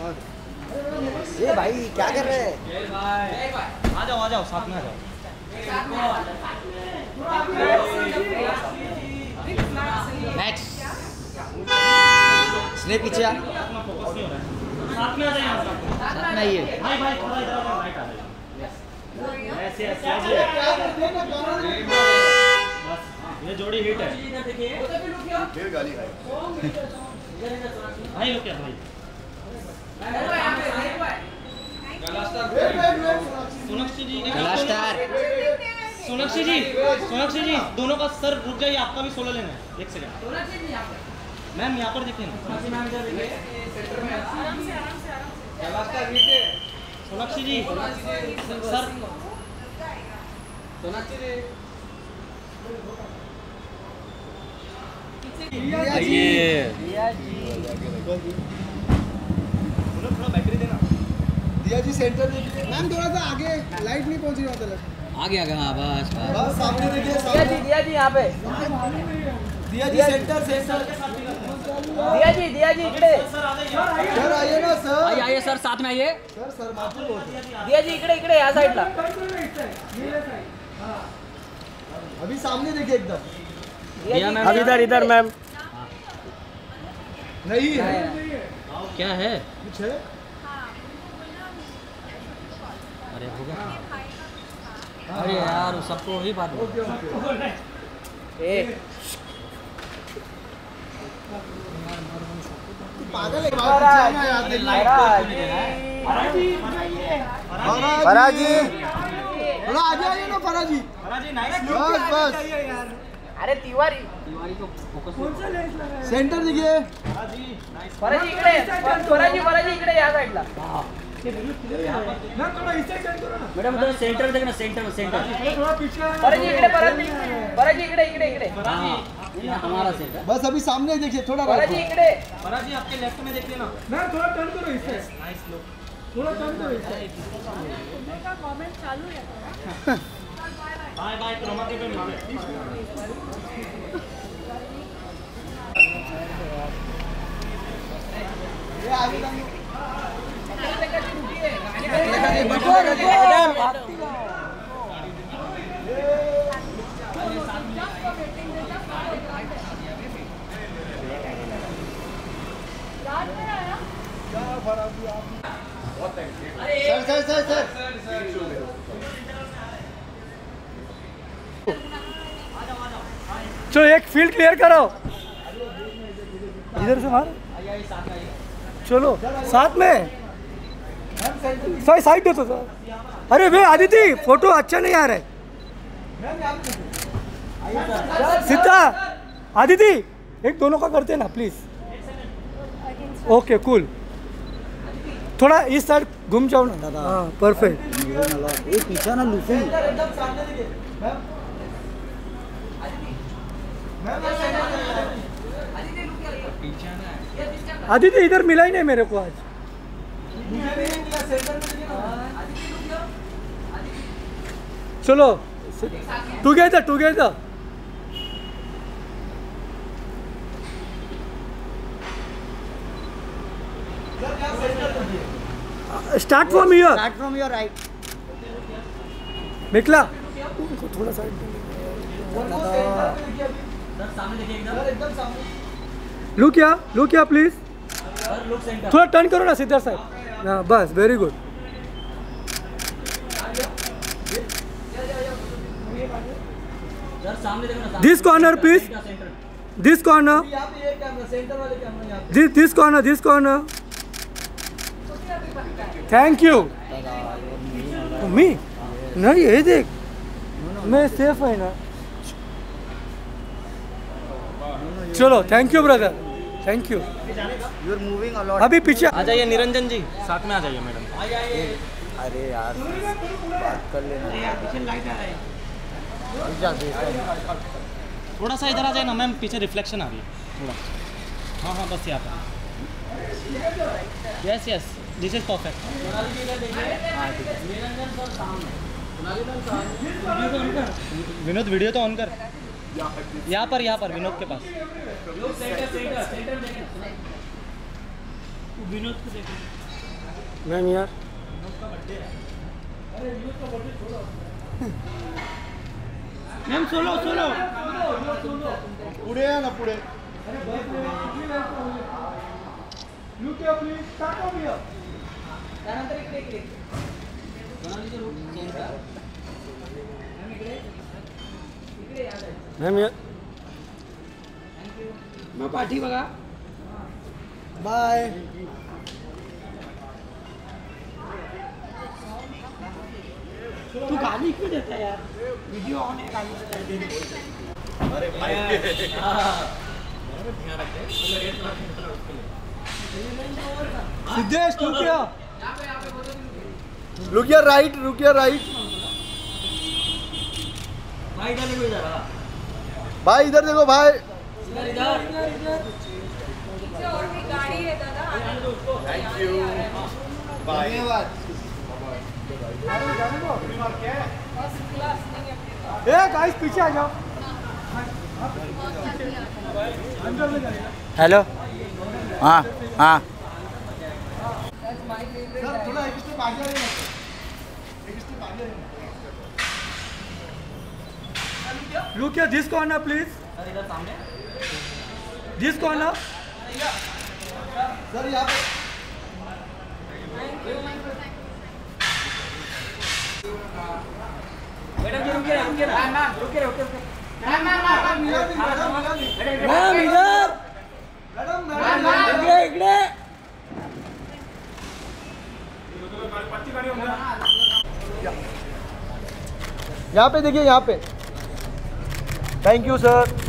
ये भाई क्या कर रहे हैं? आ जाओ आ जाओ साथ में आ जाओ। पीछे आ। साथ में आ जाइए साथ में आइए। भाई भाई थोड़ा इधर आ राइट आ जाइए ऐसे ऐसे ऐसे। बस ये जोड़ी हिट है। भाई। लोग क्या भाई सोनाक्षी जी एक कला मिनट, स्टार सोनाक्षी जी सोनाक्षी जी दोनों का सर रुक जाइए आपका भी सोलह लेना है एक सेकंड मैम यहाँ पर देखिए ना सोनाक्षी जी सर दिया जी सेंटर मैम थोड़ा सा आगे लाइट नहीं पहुँच रही वहाँ तक आ गया हाँ बस बस। बस सामने देखिए दिया जी दिया जी यहाँ पे। दिया जी सेंटर सेंटर दिया जी दिया जी इकडे। सर आइए ना सर। आइए आइए सर साथ में आइए। सर सर दिया जी इकडे इकडे या साईडला अभी सामने देखिए एकदम। दिया अब इधर इधर मैम। नहीं है। क्या है? कुछ है? अरे होगा अरे यार सबको वही बात है। ए। पागल है फराज थोड़ा आगे आइए ना फराज। बस बस। अरे तिवारी। सेंटर देखिए। फराजी इकडे फराजी फराजी इकडे या साईडला मैडम उधर सेंटर देखना सेंटर में सेंटर फराजी इकडे फराजी फराजी इकडे इकडे इकडे. हाँ हाँ ये हमारा सेंटर बस अभी सामने देखिए थोड़ा फराजी राइट इकडे. फराज जी आपके लेफ़्ट में देखिए ना। बाय बाय क्रोमा के पे मारे ये आगे जाइए। सर सर सर सर चलो, एक फ़ील्ड क्लियर करो इधर से मार। चलो, साथ में। सही साइड तो अरे वे आदिति फ़ोटो अच्छा नहीं आ रहा है। सीधा आदिति, एक दोनों का करते ना प्लीज़ ओके कूल थोड़ा इस साइड घूम जाओ ना, दादा। हाँ परफेक्ट पीछा ना लूफी एकदम सामने देखिए मैम आदिति इधर मिला ही नहीं मेरे को आज। चलो together together start from here start from your right मिकला थोड़ा सा लुक या लुक या प्लीज़ थोड़ा टर्न करो ना सीधा साइड हाँ बस very good this corner please this corner यहाँ पे ये कैमरा सेंटर वाले कैमरा यहाँ पे। This this corner this corner thank you मी नहीं ये देख। मैं सेफ़ है ना। चलो thank you brother thank you you are moving अभी पीछे आ जाइए निरंजन जी। साथ में आ जाइए मैडम। अरे यार बात कर लेना। थोड़ा सा इधर आ जाए ना मैम पीछे रिफ्लेक्शन आ रही है। थोड़ा। हाँ हाँ बस यहाँ पर। Yes yes this is perfect Vinod video तो ऑन कर। यहाँ पर यहाँ पर विनोद के पास। विनोद को देखो मैम यार। मैम सोलो सोलो। पुढे या ना पुढे? मैम यार मग पाठी बघा बाय। तू गाली क्यों देता है यार? वीडियो ऑन है गाली सिद्धेश तू क्या रुक या राइट रुक या राइट भाई इधर देखो इधर हाँ। भाई इधर देखो भाई। इधर इधर पीछे और भी गाड़ी है दादा थैंक यू धन्यवाद फ़र्स्ट क्लास नहीं है अपने पास ए गाइस पीछे आ जाओ। हेलो। हाँ हाँ। सर थोड़ा एक स्टेप आगे आइए ना एक स्टेप आगे look here this corner please sir इधर सामने। कॉर्नर सर यहाँ पे। मैडम जी रुकिए रुकिए ना। रुकिए रुकिए मैम इधर। मैडम मैडम इकडे इकडे यहाँ पे देखिए यहाँ पे। Thank you sir